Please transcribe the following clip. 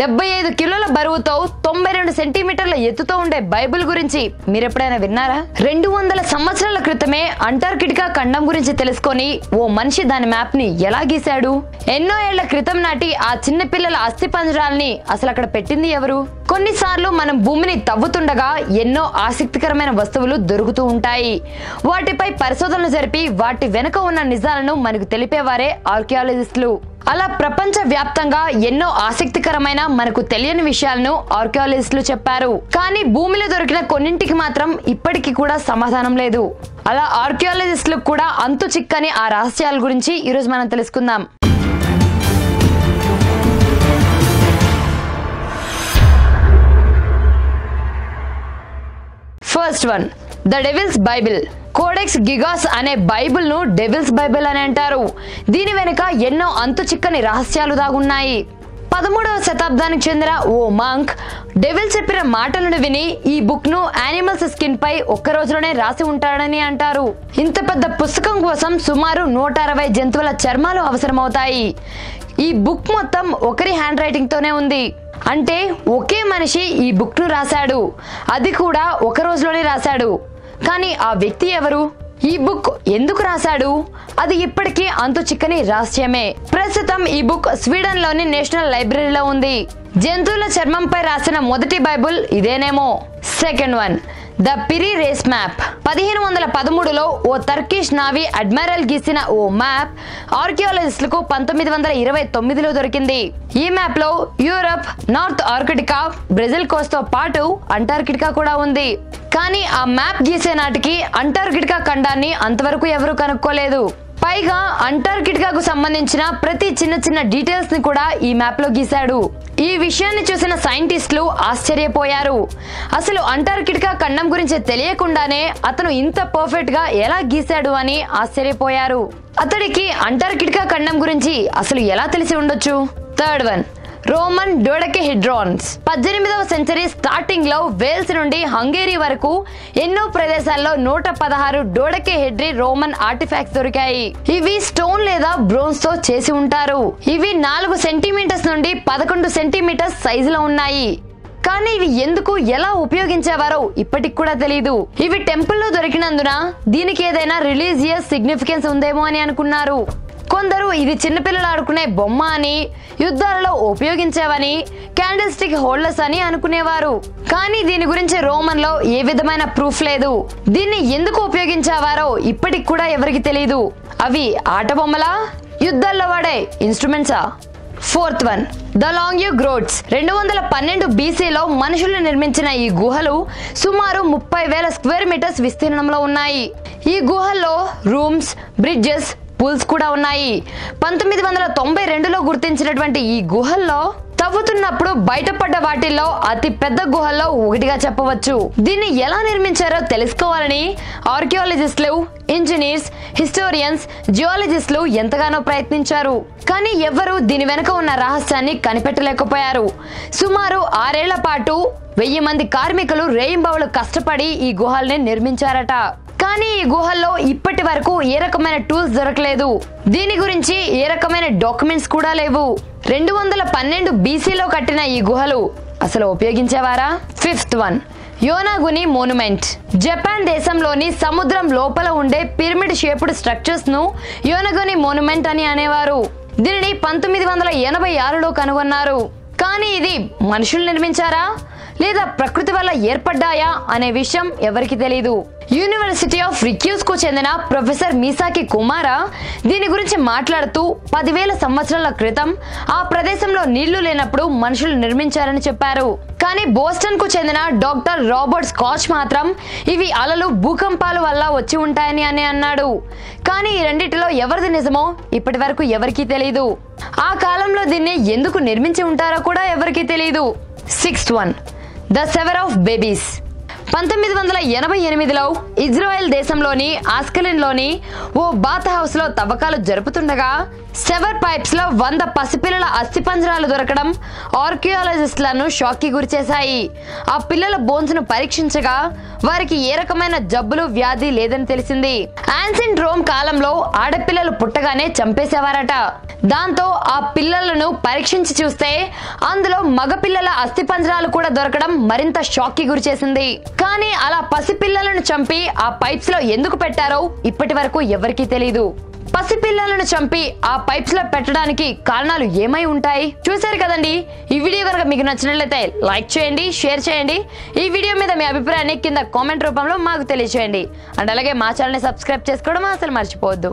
డెబ్బై ఐదు కిలోల బరువుతో తొంభై రెండు సెంటీమీటర్ల ఎత్తుతో ఉండే బైబిల్ గురించి మీరెప్పుడైనా విన్నారా? రెండు వందల సంవత్సరాల క్రితమే అంటార్కిటికా ఖండం గురించి తెలుసుకొని ఓ మనిషి దాని మ్యాప్ని ఎలా గీశాడు? ఎన్నో ఏళ్ళ క్రితం నాటి ఆ చిన్న పిల్లల అస్థి పంజరాల్ని అసలు అక్కడ పెట్టింది ఎవరు? కొన్నిసార్లు మనం భూమిని తవ్వుతుండగా ఎన్నో ఆసక్తికరమైన వస్తువులు దొరుకుతూ ఉంటాయి. వాటిపై పరిశోధనలు జరిపి వాటి వెనుక ఉన్న నిజాలను మనకు తెలిపేవారే ఆర్కియాలజిస్టులు. అలా ప్రపంచ వ్యాప్తంగా ఎన్నో ఆసక్తికరమైన మనకు తెలియని విషయాలను ఆర్కియాలజిస్టులు చెప్పారు. కానీ భూమిలో దొరికిన కొన్నింటికి మాత్రం ఇప్పటికీ కూడా సమాధానం లేదు. అలా ఆర్కియాలజిస్టులకు కూడా అంతు చిక్కని ఆ రహస్యాల గురించి ఈరోజు మనం తెలుసుకుందాం. First one the devil's bible. Codex Gigas అనే బైబిల్ను డెవిల్స్ బైబిల్ అని అంటారు. దీని వెనుక ఎన్నో అంతు చిక్కని రహస్యాలు దాగున్నాయి. పదమూడవ శతాబ్దానికి చెందిన ఓ మాంక్ డెవిల్ చెప్పిన మాటలను విని ఈ బుక్ను యానిమల్స్ స్కిన్ పై ఒక్క రోజులోనే రాసి ఉంటాడని అంటారు. ఇంత పెద్ద పుస్తకం కోసం సుమారు నూట అరవై జంతువుల చర్మాలు అవసరమవుతాయి. ఈ బుక్ మొత్తం ఒకరి హ్యాండ్ రైటింగ్ తోనే ఉంది. అంటే ఒకే మనిషి ఈ బుక్ను రాశాడు. అది కూడా ఒక రోజులోనే రాశాడు. కానీ ఆ వ్యక్తి ఎవరు? ఈ బుక్ ఎందుకు రాశాడు? అది ఇప్పటికీ అంతు చిక్కని రహస్యమే. ప్రస్తుతం ఈ బుక్ స్వీడన్లోని నేషనల్ లైబ్రరీలో ఉంది. జంతువుల చర్మంపై రాసిన మొదటి బైబుల్ ఇదేనేమో. Second one. The Piri Reis map. పదిహేను వందల పదమూడులో ఓ టర్కిష్ నావీ అడ్మిరల్ గీసిన ఓ మ్యాప్ ఆర్కియాలజిస్టులకు పంతొమ్మిది వందల ఇరవై తొమ్మిదిలో దొరికింది. ఈ మ్యాప్లో యూరప్ నార్త్ ఆర్కిటికా బ్రెజిల్ కోస్ట్తో పాటు అంటార్కిటికా కూడా ఉంది. కానీ ఆ మ్యాప్ గీసే నాటికి అంటార్కిటికా ఖండాన్ని అంతవరకు ఎవరూ కనుక్కోలేదు. పైగా అంటార్కిటికాకు సంబంధించిన ప్రతి చిన్న చిన్న డీటెయిల్స్ని కూడా ఈ మ్యాప్లో గీశాడు. ఈ విషయాన్ని చూసిన సైంటిస్టులు ఆశ్చర్యపోయారు. అసలు అంటార్కిటికా ఖండం గురించి తెలియకుండానే అతను ఇంత పర్ఫెక్ట్గా ఎలా గీశాడు అని ఆశ్చర్యపోయారు. అతడికి అంటార్కిటికా ఖండం గురించి అసలు ఎలా తెలిసి ఉండొచ్చు? Third one Roman dodecahedrons. పద్దెనిమిదవ సెంచరీ స్టార్టింగ్లో వేల్స్ నుండి హంగేరీ వరకు ఎన్నో ప్రదేశాల్లో నూట పదహారు డోడకెహెడ్రీ రోమన్ ఆర్టిఫాక్ట్స్ దొరికాయి. ఇవి స్టోన్ లేదా బ్రోన్స్తో చేసి ఉంటారు. ఇవి నాలుగు సెంటీమీటర్స్ నుండి పదకొండు సెంటీమీటర్స్ సైజులో ఉన్నాయి. కానీ ఇవి ఎందుకు ఎలా ఉపయోగించేవారో ఇప్పటికి కూడా తెలియదు ఇవి టెంపుల్లో దొరికినందున దీనికి ఏదైనా రిలీజియస్ సిగ్నిఫికెన్స్ ఉందేమో అని అనుకున్నారు. కొందరు ఇది చిన్నపిల్లలు ఆడుకునే బొమ్మ అని యుద్ధాలలో ఉపయోగించేవని క్యాండిల్ స్టిక్ హోల్డర్స్ అని అనుకునేవారు. కానీ దీని గురించి రోమన్లో ఏ విధమైన ప్రూఫ్ లేదు. దీన్ని ఎందుకు ఉపయోగించేవారో ఇప్పటికి కూడా ఎవరికి తెలియదు అవి ఆట బొమ్మలా? యుద్ధాల్లో వాడే ఇన్స్ట్రుమెంట్సా? Fourth one. The Longyou grottoes రెండు వందల పన్నెండు బీసీలో మనుషులు నిర్మించిన ఈ గుహలు సుమారు ముప్పై వేల స్క్వేర్ మీటర్స్ విస్తీర్ణంలో ఉన్నాయి. ఈ గుహల్లో రూమ్స్ బ్రిడ్జెస్ పూల్స్ కూడా ఉన్నాయి. పంతొమ్మిది వందల తొంభై రెండులో గుర్తించినటువంటి ఈ గుహల్లో తవ్వుతున్నప్పుడు బయటపడ్డ వాటిల్లో అతి పెద్ద గుహల్లో ఒకటిగా చెప్పవచ్చు. దీన్ని ఎలా నిర్మించారో తెలుసుకోవాలని ఆర్కియాలజిస్టులు ఇంజనీర్స్ హిస్టోరియన్స్ జియాలజిస్టులు ఎంతగానో ప్రయత్నించారు. కానీ ఎవ్వరూ దీని వెనుక ఉన్న రహస్యాన్ని కనిపెట్టలేకపోయారు. సుమారు ఆరేళ్ళ పాటు వెయ్యి మంది కార్మికులు రేయింబవులు కష్టపడి ఈ గుహల్ని నిర్మించారట. కానీ ఈ గుహల్లో ఇప్పటి వరకు ఏ రకమైన టూల్స్ దొరకలేదు. దీని గురించి ఏ రకమైన డాక్యుమెంట్స్ కూడా లేవు. రెండు వందల పన్నెండు బీసీలో కట్టిన ఈ గుహలు అసలు ఉపయోగించేవారా? Fifth one. Yonaguni monument. Japan దేశంలోని సముద్రం లోపల ఉండే పిరమిడ్ షేప్డ్ స్ట్రక్చర్స్ను యోనగుని మోనుమెంట్ అని అనేవారు. దీనిని పంతొమ్మిది వందల ఎనభై ఆరులో కనుగొన్నారు. కానీ ఇది మనుషులు నిర్మించారా? లేదా ప్రకృతి వల్ల ఏర్పడ్డాయా అనే విషయం ఎవరికి తెలియదు యూనివర్సిటీ ఆఫ్ రిక్యూస్కు చెందిన ప్రొఫెసర్ మీసాకి కుమారా దీని గురించి మాట్లాడుతూ పదివేల సంవత్సరాల క్రితం ఆ ప్రదేశంలో నీళ్ళు లేనప్పుడు మనుషులు నిర్మించారని చెప్పారు. కానీ బోస్టన్కు చెందిన డాక్టర్ రాబర్ట్ స్కాచ్ మాత్రం ఇవి అలలు భూకంపాల వల్ల వచ్చి ఉంటాయని అని అన్నాడు. కానీ ఈ రెండిటిలో ఎవరిది నిజమో ఇప్పటి వరకు ఎవరికీ తెలియదు ఆ కాలంలో దీన్ని ఎందుకు నిర్మించి ఉంటారో కూడా ఎవరికీ తెలియదు sixth one the sewer of babies. పంతొమ్మిది వందల ఎనభై ఎనిమిదిలో ఇజ్రాయెల్ దేశంలోని ఆస్కలిన్లోని ఓ బాత్ హౌస్లో తవ్వకాలు జరుపుతుండగా సెవర్ పైప్స్లో వంద పసిపిల్లల అస్థిపంజరాలు దొరకడం ఆర్కియాలజిస్టులను షాక్కి గురిచేశాయి. ఆ పిల్లల బోన్స్ను పరీక్షించగా వారికి ఏ రకమైన జబ్బులు వ్యాధి లేదని తెలిసింది. ఆన్సిన్ రోమ్ కాలంలో ఆడపిల్లలు పుట్టగానే చంపేసేవారట. దాంతో ఆ పిల్లలను పరీక్షించి చూస్తే అందులో మగపిల్లల అస్థిపంజరాలు కూడా దొరకడం మరింత షాక్కి గురిచేసింది. కానీ అలా పసిపిల్లలను చంపి ఆ పైప్స్లో ఎందుకు పెట్టారో ఇప్పటి వరకు ఎవరికీ తెలియదు పసిపిల్లలను చంపి ఆ పైప్స్లో పెట్టడానికి కారణాలు ఏమై ఉంటాయి? చూశారు కదండి? ఈ వీడియో కనుక మీకు నచ్చినట్లయితే లైక్ చేయండి షేర్ చేయండి. ఈ వీడియో మీద మీ అభిప్రాయాన్ని కింద కామెంట్ రూపంలో మాకు తెలియచేయండి. అండ్ అలాగే మా ఛానల్ని సబ్స్క్రైబ్ చేసుకోవడం అసలు మర్చిపోవద్దు.